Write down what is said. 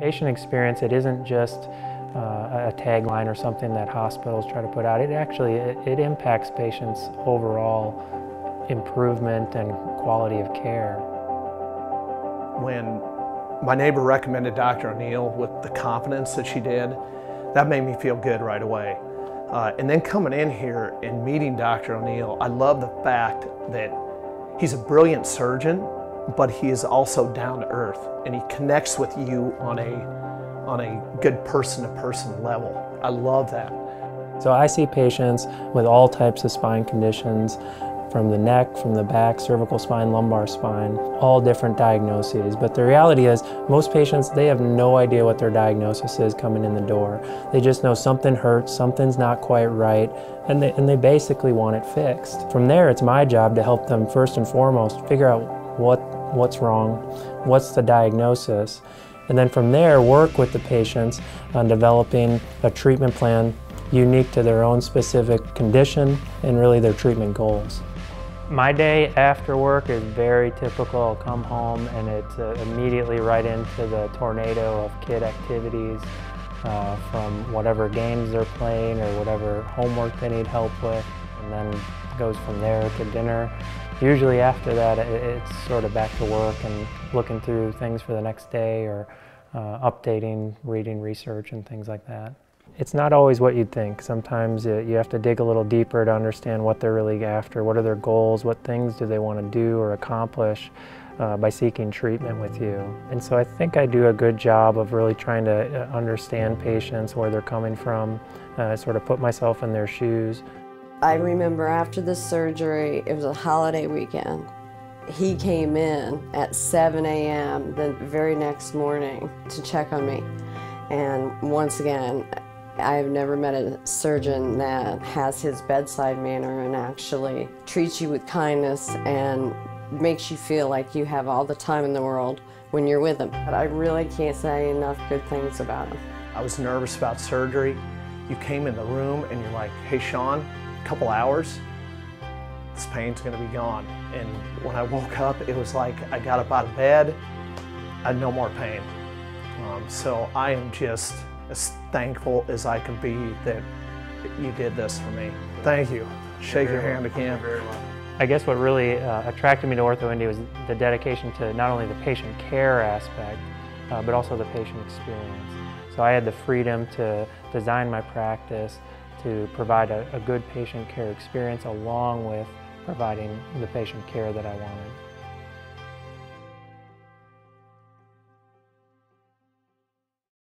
Patient experience, it isn't just uh, a tagline or something that hospitals try to put out. It actually, it, it impacts patients' overall improvement and quality of care. When my neighbor recommended Dr. O'Neill with the confidence that she did, that made me feel good right away. Uh, and then coming in here and meeting Dr. O'Neill, I love the fact that he's a brilliant surgeon, but he is also down to earth and he connects with you on a, on a good person to person level. I love that. So I see patients with all types of spine conditions, from the neck, from the back, cervical spine, lumbar spine, all different diagnoses. But the reality is most patients, they have no idea what their diagnosis is coming in the door. They just know something hurts, something's not quite right, and they, and they basically want it fixed. From there, it's my job to help them first and foremost figure out what, what's wrong, what's the diagnosis, and then from there work with the patients on developing a treatment plan unique to their own specific condition and really their treatment goals. My day after work is very typical. I'll come home and it's uh, immediately right into the tornado of kid activities uh, from whatever games they're playing or whatever homework they need help with and then goes from there to dinner. Usually after that it's sort of back to work and looking through things for the next day or uh, updating, reading research and things like that. It's not always what you'd think. Sometimes you have to dig a little deeper to understand what they're really after, what are their goals, what things do they want to do or accomplish uh, by seeking treatment with you. And so I think I do a good job of really trying to uh, understand patients, where they're coming from, uh, sort of put myself in their shoes. I remember after the surgery, it was a holiday weekend. He came in at 7 a.m. the very next morning to check on me. And once again, I've never met a surgeon that has his bedside manner and actually treats you with kindness and makes you feel like you have all the time in the world when you're with him. But I really can't say enough good things about him. I was nervous about surgery. You came in the room and you're like, hey Sean, couple hours, this pain's gonna be gone. And when I woke up, it was like I got up out of bed, I had no more pain. Um, so I am just as thankful as I can be that you did this for me. Thank you. Shake your hand again. I guess what really uh, attracted me to OrthoIndy was the dedication to not only the patient care aspect, uh, but also the patient experience. So I had the freedom to design my practice to provide a, a good patient care experience along with providing the patient care that I wanted.